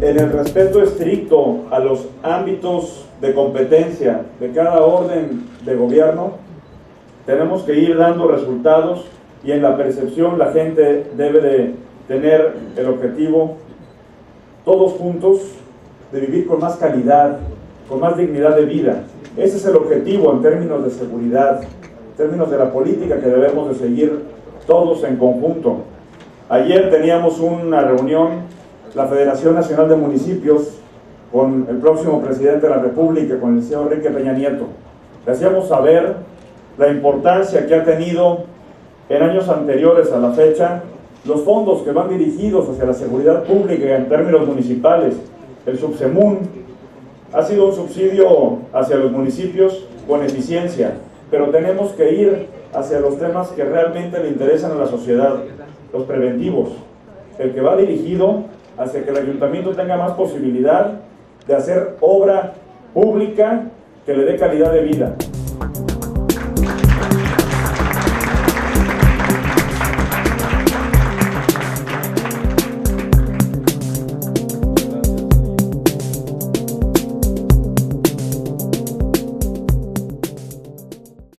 en el respeto estricto a los ámbitos de competencia de cada orden de gobierno, tenemos que ir dando resultados y en la percepción la gente debe de tener el objetivo, todos juntos, de vivir con más calidad, con más dignidad de vida. Ese es el objetivo en términos de seguridad, en términos de la política que debemos de seguir todos en conjunto. Ayer teníamos una reunión, la Federación Nacional de Municipios, con el próximo presidente de la República, con el señor Enrique Peña Nieto. Le hacíamos saber la importancia que ha tenido en años anteriores a la fecha los fondos que van dirigidos hacia la seguridad pública en términos municipales. El Subsemun ha sido un subsidio hacia los municipios con eficiencia, pero tenemos que ir hacia los temas que realmente le interesan a la sociedad, los preventivos, el que va dirigido hacia que el ayuntamiento tenga más posibilidad de hacer obra pública que le dé calidad de vida.